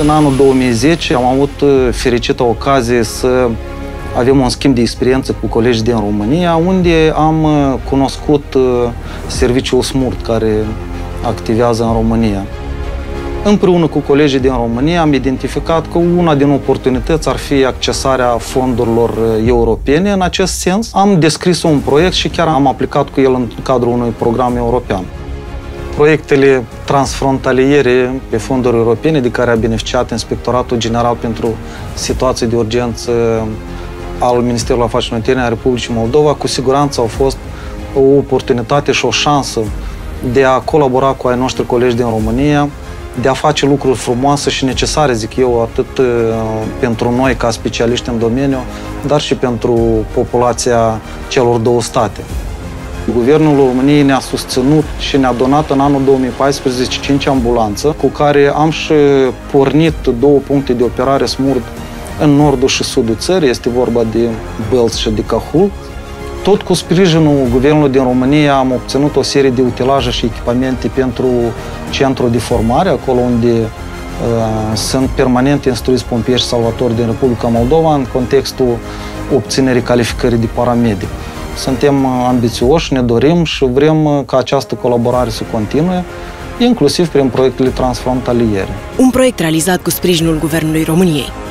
În anul 2010 am avut uh, fericită ocazie să avem un schimb de experiență cu colegi din România, unde am uh, cunoscut uh, serviciul SMURT, care activează în România. Împreună cu colegii din România am identificat că una din oportunități ar fi accesarea fondurilor europene. În acest sens, am descris un proiect și chiar am aplicat cu el în cadrul unui program european. Proiectele transfrontaliere pe fonduri europene de care a beneficiat Inspectoratul General pentru Situații de Urgență al Ministerului Afacerilor Interne a Republicii Moldova, cu siguranță au fost o oportunitate și o șansă de a colabora cu ai noștri colegi din România, de a face lucruri frumoase și necesare, zic eu, atât uh, pentru noi ca specialiști în domeniu, dar și pentru populația celor două state. Guvernul României ne-a susținut și ne-a donat în anul 2014 5 ambulanță, cu care am și pornit două puncte de operare smurd în nordul și sudul țării, este vorba de Bălți și de Cahul. Tot cu sprijinul Guvernului din România am obținut o serie de utilaje și echipamente pentru centrul de formare, acolo unde uh, sunt permanent instruiți pompieri și salvatori din Republica Moldova în contextul obținerii calificării de paramedic. Suntem uh, ambițioși, ne dorim și vrem uh, ca această colaborare să continue, inclusiv prin proiectele transfrontaliere. Un proiect realizat cu sprijinul Guvernului României.